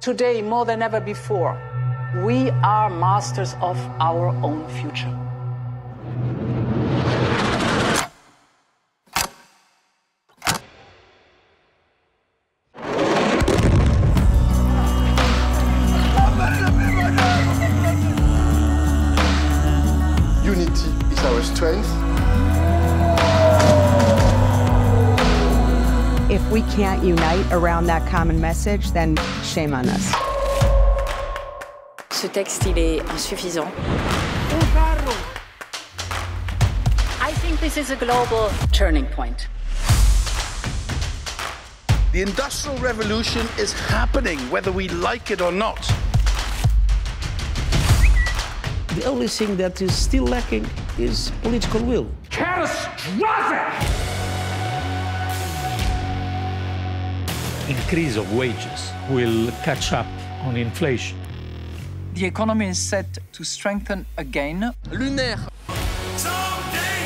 Today, more than ever before, we are masters of our own future. Unity is our strength. We can't unite around that common message, then shame on us. Ce texte, il est insuffisant. I think this is a global turning point. The Industrial Revolution is happening, whether we like it or not. The only thing that is still lacking is political will. Catastrophic! Increase of wages will catch up on inflation. The economy is set to strengthen again. Lunaire. Someday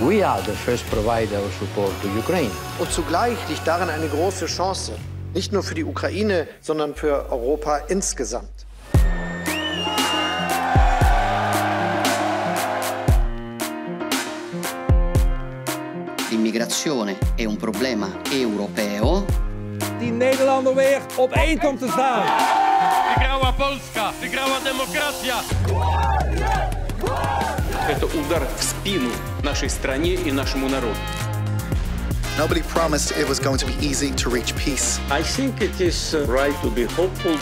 We are the first provider of support to Ukraine. Und zugleich liegt darin eine große Chance, nicht nur für die Ukraine, sondern für Europa insgesamt. L'immigrazione è un problema europeo. Die Nederlander weer op één komt te staan. Wygrała Polska, wygrała demokracja. это удар в спину нашей стране и нашему народу. Nobody promised it was going to be easy to reach peace. I think it is uh, right to be hopeful.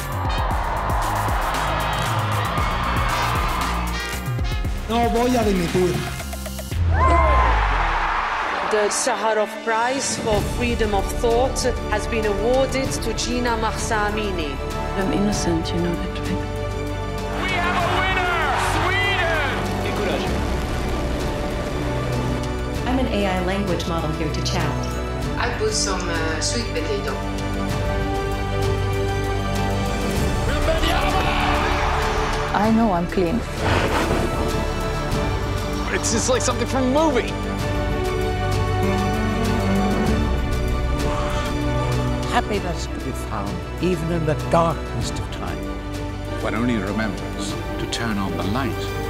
No voy a dimitir. The Sakharov Prize for Freedom of Thought has been awarded to Jina Mahsa Amini. I'm innocent, you know that, right? Language model here to chat. I put some uh, sweet potato. I know I'm clean. It's just like something from a movie. Happiness to be found even in the darkest of time. One only remembers to turn on the light